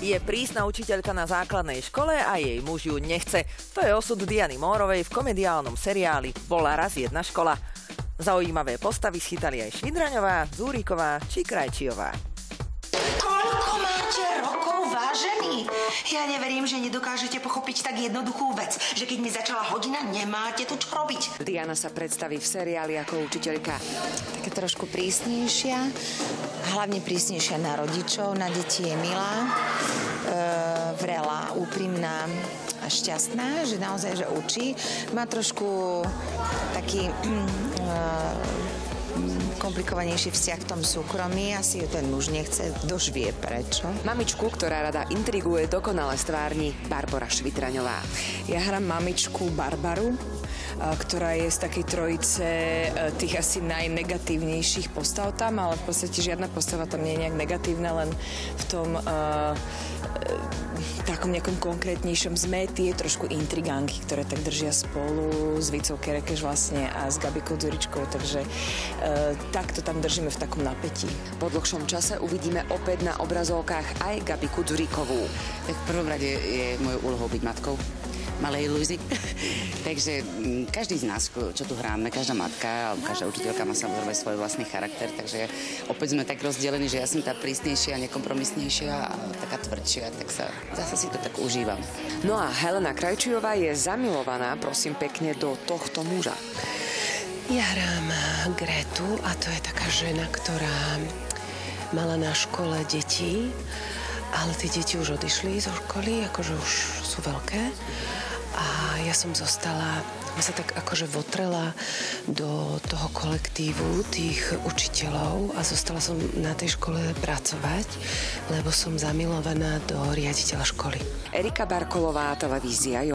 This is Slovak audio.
Je prísna učiteľka na základnej škole a jej muž ju nechce. To je osud Diany Mórovej v komediálnom seriáli Bola raz jedna škola. Zaujímavé postavy schytali aj Švidraňová, Zúriková či Krajčiová. Koľko máte rokov? Ja neverím, že nedokážete pochopiť tak jednoduchú vec, že keď mi začala hodina, nemáte tu čo robiť. Diana sa predstaví v seriáli ako učiteľka. Taká trošku prísnejšia, hlavne prísnejšia na rodičov, na deti je milá, e, vrela, úprimná a šťastná, že naozaj, že učí. Má trošku taký e, komplikovanejší vzťah v tom súkromí, asi ju ten muž nechce, dož vie prečo. Mamičku, ktorá rada intriguje, dokonale stvárni Barbara Švitraňová. Ja hrám mamičku Barbaru, ktorá je z takej trojice e, tých asi najnegatívnejších postav tam, ale v podstate žiadna postava tam nie je nejak negatívna, len v tom uh, takom nejakom konkrétnejšom sme tie trošku intrigánky, ktoré tak držia spolu s Vicou Kerekeš vlastne a s Gabikou Duričkou, takže takto tam držíme v takom napätí. Po dlhšom čase uvidíme opäť na obrazovkách aj Gabiku Durikovú. Tak v prvom rade je mojou úlohou byť matkou malej Luizy. takže mm, každý z nás, čo tu hráme, každá matka alebo každá učiteľka má samozrejme svoj vlastný charakter, takže opäť sme tak rozdelení, že ja som tá prísnejšia, nekompromisnejšia a taká tvrdšia, tak sa zase si to tak užívam. No a Helena Krajčujová je zamilovaná, prosím pekne, do tohto muža. Ja hrám Gretu a to je taká žena, ktorá mala na škole deti, ale tie deti už odišli zo školy, akože už sú veľké a ja som zostala, som sa tak akože votrela do toho kolektívu tých učiteľov a zostala som na tej škole pracovať, lebo som zamilovaná do riaditeľa školy. Erika Barkolová, televízia